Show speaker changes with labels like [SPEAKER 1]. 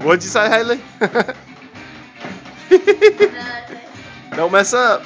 [SPEAKER 1] What'd you say, Haley? Don't mess up.